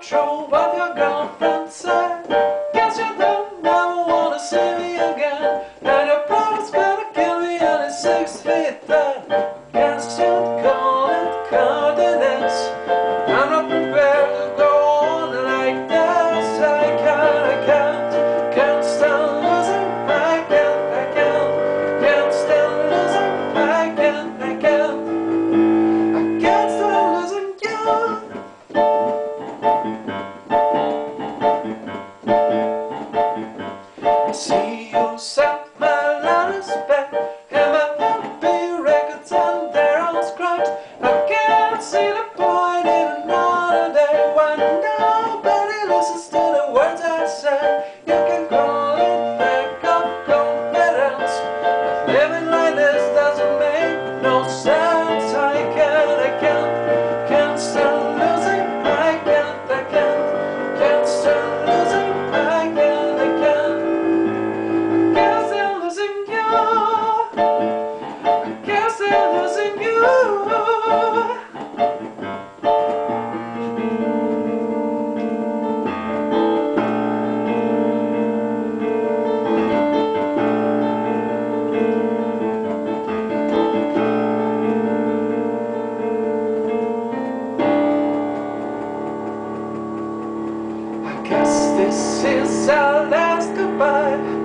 trove don't see the point in another day when nobody listens to the words I say. You can call it lack of confidence, but living This is our last goodbye.